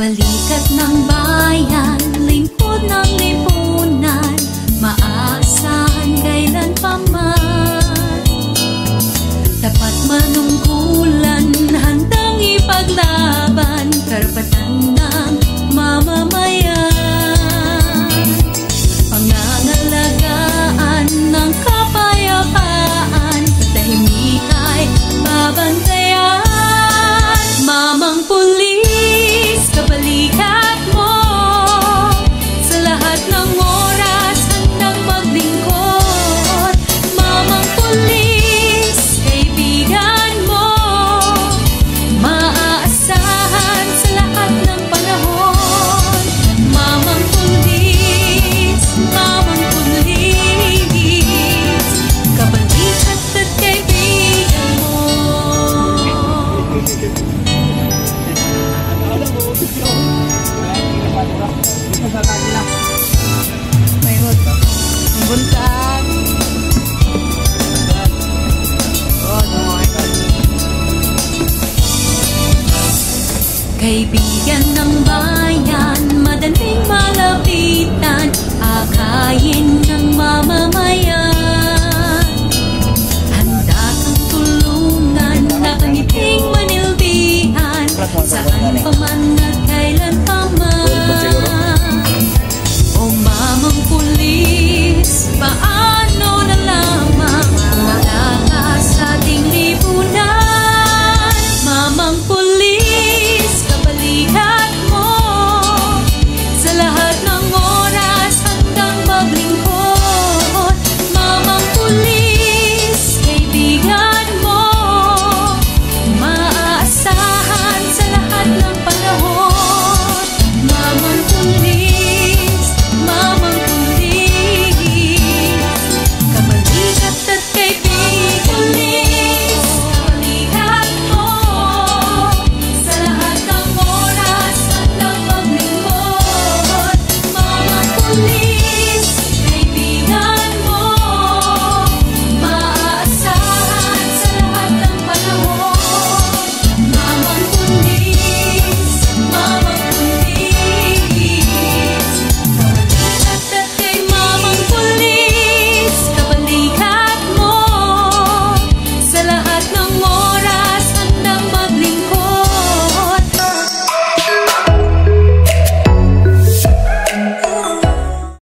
balikat ng bayan, lingkod ng lingkod. Kaibigan ng bayan, madaling malapitan, akayin